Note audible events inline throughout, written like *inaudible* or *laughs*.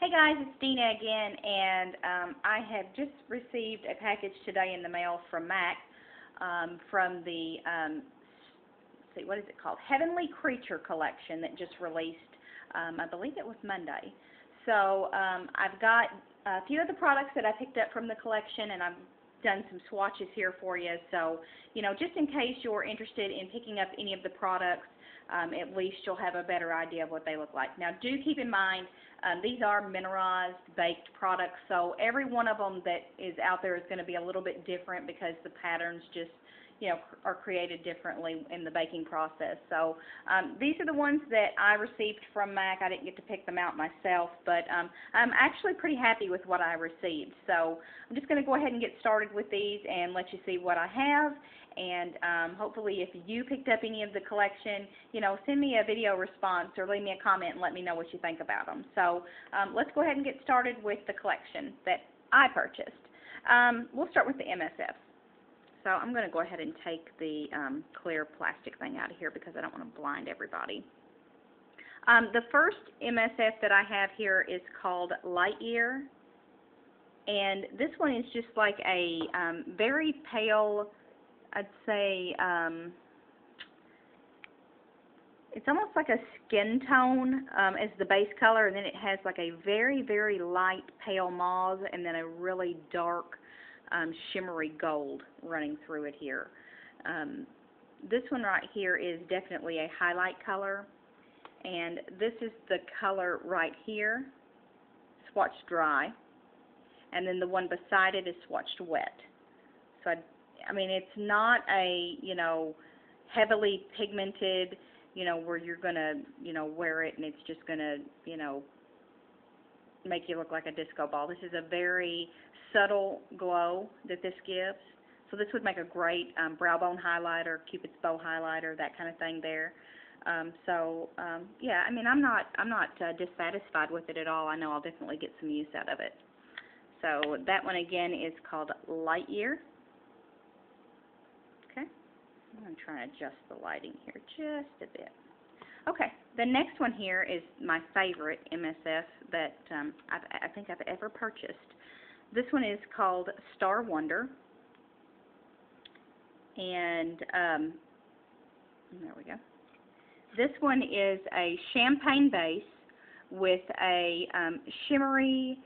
Hey guys, it's Dina again, and um, I have just received a package today in the mail from MAC um, from the, um, see, what is it called? Heavenly Creature Collection that just released, um, I believe it was Monday. So um, I've got a few of the products that I picked up from the collection, and I've done some swatches here for you. So, you know, just in case you're interested in picking up any of the products, um, at least you'll have a better idea of what they look like. Now, do keep in mind, um, these are mineralized, baked products, so every one of them that is out there is going to be a little bit different because the patterns just you know, are created differently in the baking process. So um, these are the ones that I received from MAC. I didn't get to pick them out myself, but um, I'm actually pretty happy with what I received. So I'm just going to go ahead and get started with these and let you see what I have. And um, hopefully if you picked up any of the collection, you know, send me a video response or leave me a comment and let me know what you think about them. So um, let's go ahead and get started with the collection that I purchased. Um, we'll start with the MSF. So I'm going to go ahead and take the um, clear plastic thing out of here because I don't want to blind everybody. Um, the first MSF that I have here is called Lightyear. And this one is just like a um, very pale, I'd say, um, it's almost like a skin tone um, as the base color, and then it has like a very, very light pale mauve, and then a really dark um, shimmery gold running through it here. Um, this one right here is definitely a highlight color, and this is the color right here, swatched dry, and then the one beside it is swatched wet. So, I, I mean, it's not a, you know, heavily pigmented, you know, where you're to, you know, wear it and it's just to, you know, make you look like a disco ball. This is a very subtle glow that this gives. So this would make a great um, brow bone highlighter, cupid's bow highlighter, that kind of thing there. Um, so um, yeah, I mean I'm not I'm not uh, dissatisfied with it at all. I know I'll definitely get some use out of it. So that one again is called Lightyear. Okay, I'm going to try and adjust the lighting here just a bit. Okay, the next one here is my favorite MSF that um, I think I've ever purchased. This one is called Star Wonder. And um, there we go. This one is a champagne base with a um, shimmery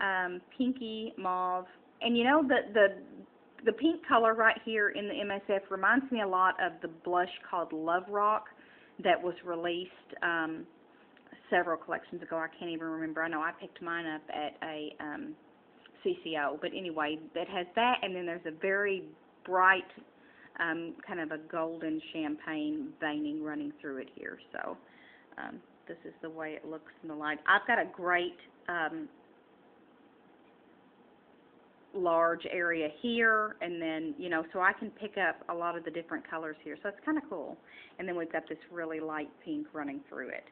um, pinky mauve. And you know, the, the, the pink color right here in the MSF reminds me a lot of the blush called Love Rock that was released um, several collections ago. I can't even remember. I know I picked mine up at a um, CCO. But anyway, that has that, and then there's a very bright, um, kind of a golden champagne veining running through it here. So um, this is the way it looks in the light. I've got a great um, large area here and then you know so I can pick up a lot of the different colors here so it's kind of cool and then we've got this really light pink running through it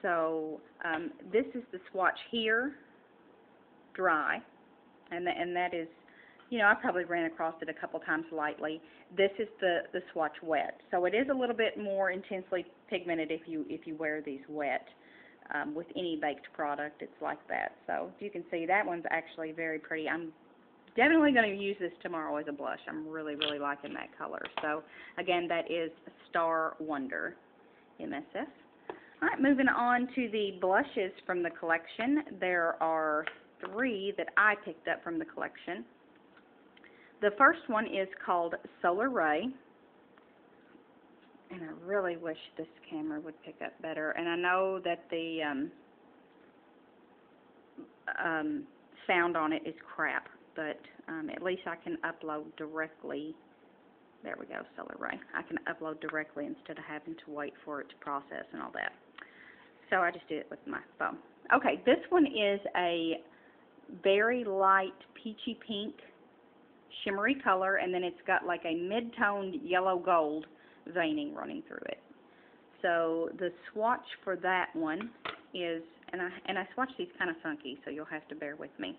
so um, this is the swatch here dry and the, and that is, you know, I probably ran across it a couple times lightly. This is the the swatch wet, so it is a little bit more intensely pigmented if you if you wear these wet. Um, with any baked product, it's like that. So you can see that one's actually very pretty. I'm definitely going to use this tomorrow as a blush. I'm really, really liking that color. So again, that is Star Wonder MSF. All right, moving on to the blushes from the collection. There are three that I picked up from the collection. The first one is called Solar Ray. And I really wish this camera would pick up better. And I know that the um, um, sound on it is crap, but um, at least I can upload directly. There we go, Solar Ray. I can upload directly instead of having to wait for it to process and all that. So I just did it with my phone. Okay, this one is a very light peachy pink shimmery color and then it's got like a mid-toned yellow gold veining running through it. So the swatch for that one is, and I, and I swatch these kind of funky so you'll have to bear with me.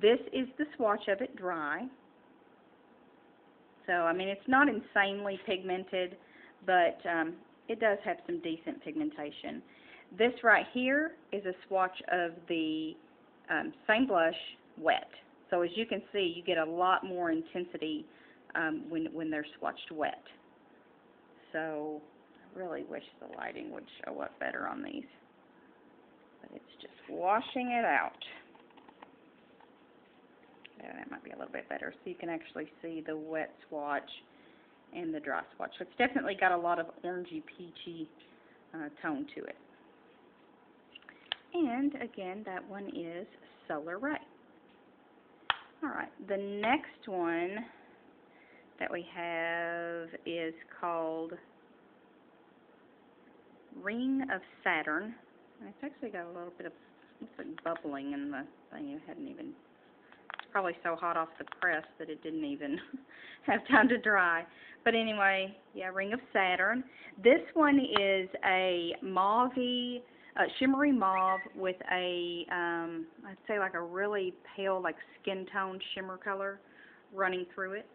This is the swatch of it dry. So I mean it's not insanely pigmented but um, it does have some decent pigmentation. This right here is a swatch of the um, same blush, wet. So as you can see, you get a lot more intensity um, when when they're swatched wet. So I really wish the lighting would show up better on these. But it's just washing it out. That might be a little bit better, so you can actually see the wet swatch and the dry swatch. So it's definitely got a lot of orangey, peachy uh, tone to it. And again, that one is Solar Ray. Alright, the next one that we have is called Ring of Saturn. And it's actually got a little bit of like bubbling in the thing. It hadn't even probably so hot off the press that it didn't even *laughs* have time to dry. But anyway, yeah, Ring of Saturn. This one is a mauve uh, shimmery mauve with a, um, I'd say like a really pale, like skin tone shimmer color running through it.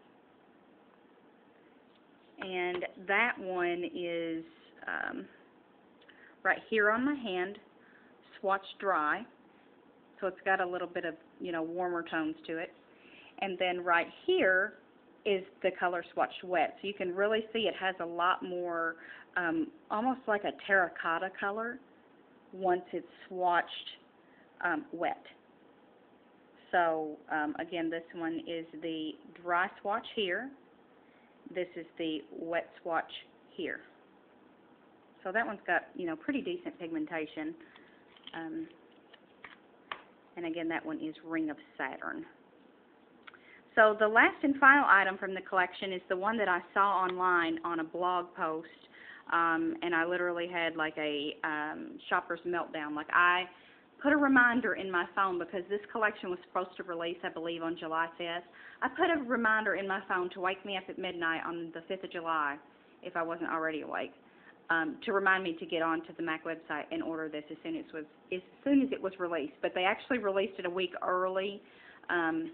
And that one is um, right here on my hand, swatched dry. So it's got a little bit of, you know, warmer tones to it. And then right here is the color swatched wet. So you can really see it has a lot more, um, almost like a terracotta color once it's swatched um, wet. So um, again, this one is the dry swatch here. This is the wet swatch here. So that one's got, you know, pretty decent pigmentation. Um, and again, that one is Ring of Saturn. So the last and final item from the collection is the one that I saw online on a blog post um, and I literally had like a um, shopper's meltdown. Like I put a reminder in my phone because this collection was supposed to release, I believe, on July 5th. I put a reminder in my phone to wake me up at midnight on the 5th of July, if I wasn't already awake, um, to remind me to get onto the MAC website and order this as soon as was as soon as it was released. But they actually released it a week early. Um,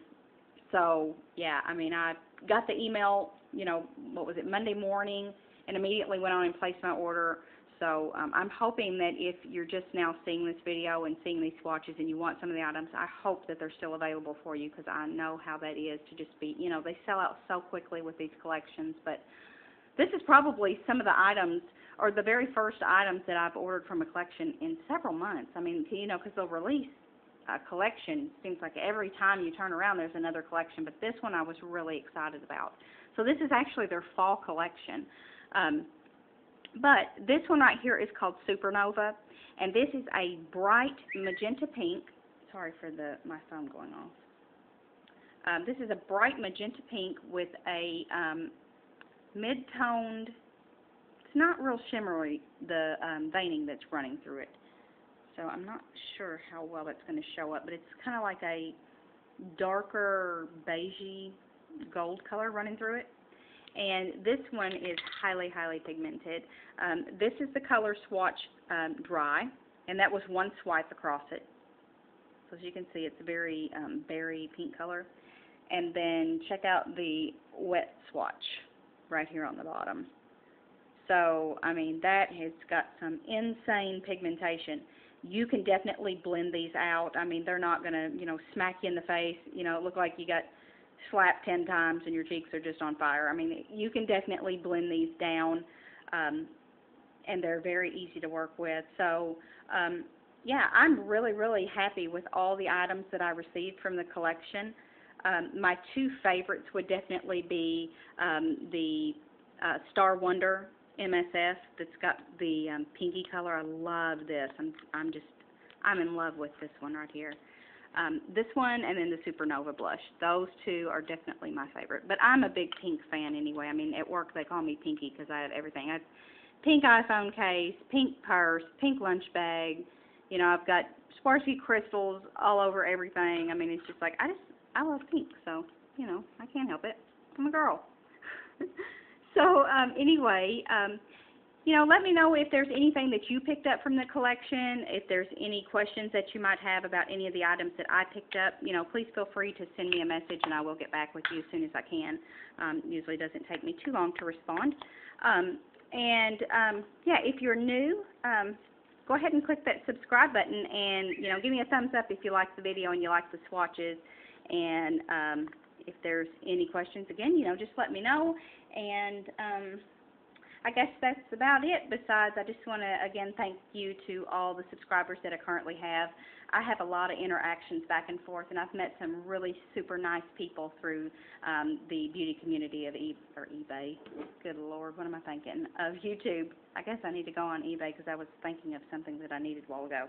so yeah, I mean, I got the email, you know, what was it, Monday morning and immediately went on and placed my order. So um, I'm hoping that if you're just now seeing this video and seeing these swatches and you want some of the items, I hope that they're still available for you because I know how that is to just be, you know, they sell out so quickly with these collections. But this is probably some of the items or the very first items that I've ordered from a collection in several months. I mean, you know, because they'll release a collection. Seems like every time you turn around, there's another collection. But this one I was really excited about. So this is actually their fall collection. Um, but this one right here is called Supernova, and this is a bright magenta pink. Sorry for the my phone going off. Um, this is a bright magenta pink with a um, mid-toned. It's not real shimmery the um, veining that's running through it, so I'm not sure how well that's going to show up. But it's kind of like a darker beigey gold color running through it and this one is highly, highly pigmented. Um, this is the color swatch um, dry, and that was one swipe across it. So as you can see, it's a very um, berry pink color. And then check out the wet swatch right here on the bottom. So, I mean, that has got some insane pigmentation. You can definitely blend these out. I mean, they're not going to, you know, smack you in the face, you know, look like you got slapped ten times and your cheeks are just on fire. I mean, you can definitely blend these down, um, and they're very easy to work with. So, um, yeah, I'm really, really happy with all the items that I received from the collection. Um, my two favorites would definitely be um, the uh, Star Wonder MSF that's got the um, pinky color. I love this. I'm, I'm just, I'm in love with this one right here. Um, this one and then the Supernova blush. Those two are definitely my favorite. But I'm a big pink fan anyway. I mean, at work they call me Pinky because I have everything. I have pink iPhone case, pink purse, pink lunch bag. You know, I've got Swarovski crystals all over everything. I mean, it's just like I just I love pink, so you know I can't help it. I'm a girl. *laughs* so um, anyway, um, you know, let me know if there's anything that you picked up from the collection, if there's any questions that you might have about any of the items that I picked up. You know, please feel free to send me a message and I will get back with you as soon as I can. Um, usually doesn't take me too long to respond. Um, and um, yeah, if you're new, um, go ahead and click that subscribe button and, you know, give me a thumbs up if you like the video and you like the swatches. And um, if there's any questions, again, you know, just let me know. And um, I guess that's about it. Besides, I just want to, again, thank you to all the subscribers that I currently have. I have a lot of interactions back and forth, and I've met some really super nice people through um, the beauty community of e- or eBay. Good Lord, what am I thinking? Of YouTube. I guess I need to go on eBay because I was thinking of something that I needed a while ago.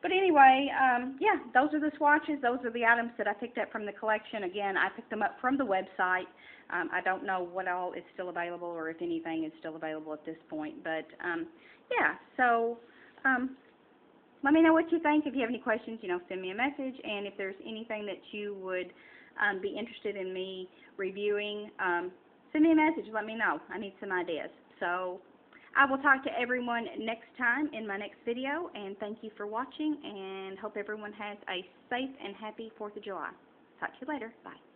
But anyway, um, yeah, those are the swatches. Those are the items that I picked up from the collection. Again, I picked them up from the website. Um, I don't know what all is still available or if anything is still available at this point. But um, yeah, so um, let me know what you think. If you have any questions, you know, send me a message. And if there's anything that you would um, be interested in me reviewing, um, send me a message. Let me know. I need some ideas. So I will talk to everyone next time in my next video. And thank you for watching. And hope everyone has a safe and happy 4th of July. Talk to you later. Bye.